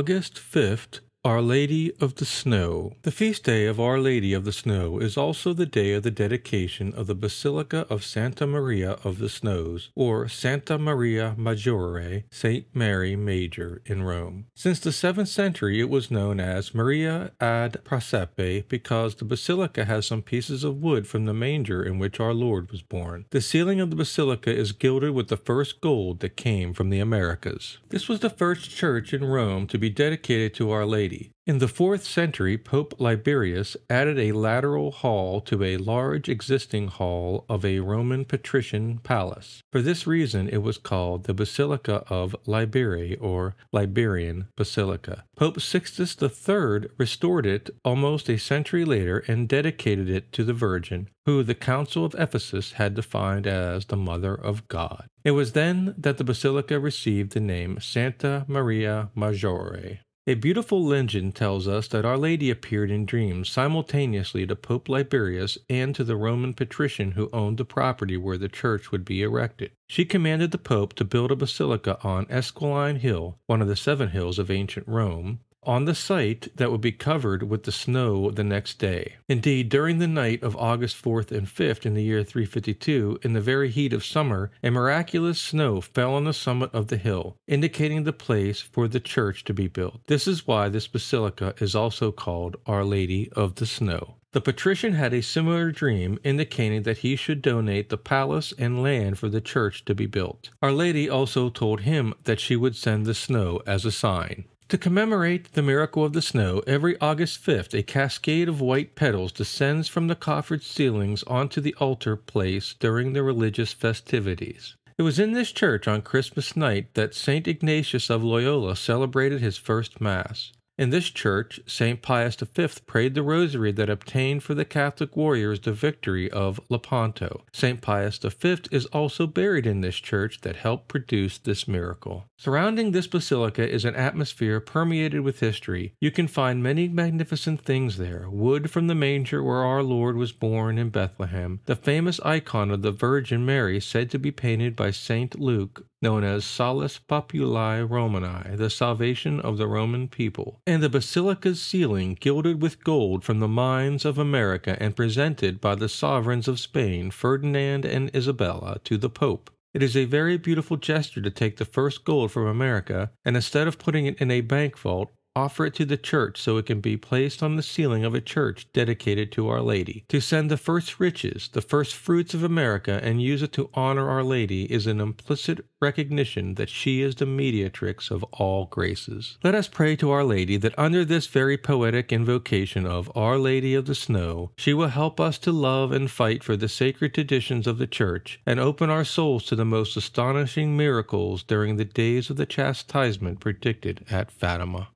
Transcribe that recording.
August 5th, Our Lady of the Snow. The feast day of Our Lady of the Snow is also the day of the dedication of the Basilica of Santa Maria of the Snows, or Santa Maria Maggiore, Saint Mary Major, in Rome. Since the seventh century, it was known as Maria ad Praesepe because the basilica has some pieces of wood from the manger in which our Lord was born. The ceiling of the basilica is gilded with the first gold that came from the Americas. This was the first church in Rome to be dedicated to Our Lady. In the fourth century, Pope Liberius added a lateral hall to a large existing hall of a Roman patrician palace. For this reason, it was called the Basilica of Liberi or Liberian Basilica. Pope Sixtus III restored it almost a century later and dedicated it to the Virgin, who the Council of Ephesus had defined as the Mother of God. It was then that the basilica received the name Santa Maria Maggiore. A beautiful legend tells us that Our Lady appeared in dreams simultaneously to Pope Liberius and to the Roman patrician who owned the property where the church would be erected. She commanded the Pope to build a basilica on Esquiline Hill, one of the seven hills of ancient Rome, on the site that would be covered with the snow the next day. Indeed, during the night of August 4th and 5th in the year 352, in the very heat of summer, a miraculous snow fell on the summit of the hill, indicating the place for the church to be built. This is why this basilica is also called Our Lady of the Snow. The patrician had a similar dream indicating that he should donate the palace and land for the church to be built. Our Lady also told him that she would send the snow as a sign. To commemorate the miracle of the snow, every August 5th a cascade of white petals descends from the coffered ceilings onto the altar place during the religious festivities. It was in this church on Christmas night that St. Ignatius of Loyola celebrated his first Mass. In this church, St. Pius V prayed the rosary that obtained for the Catholic warriors the victory of Lepanto. St. Pius V is also buried in this church that helped produce this miracle. Surrounding this basilica is an atmosphere permeated with history. You can find many magnificent things there wood from the manger where our Lord was born in Bethlehem, the famous icon of the Virgin Mary said to be painted by St. Luke, known as Salus Populi Romani, the salvation of the Roman people, and the basilica's ceiling gilded with gold from the mines of America and presented by the sovereigns of Spain, Ferdinand and Isabella, to the Pope. It is a very beautiful gesture to take the first gold from America, and instead of putting it in a bank vault, offer it to the church so it can be placed on the ceiling of a church dedicated to Our Lady. To send the first riches, the first fruits of America, and use it to honor Our Lady is an implicit recognition that she is the mediatrix of all graces. Let us pray to Our Lady that under this very poetic invocation of Our Lady of the Snow, she will help us to love and fight for the sacred traditions of the Church and open our souls to the most astonishing miracles during the days of the chastisement predicted at Fatima.